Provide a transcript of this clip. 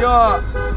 York.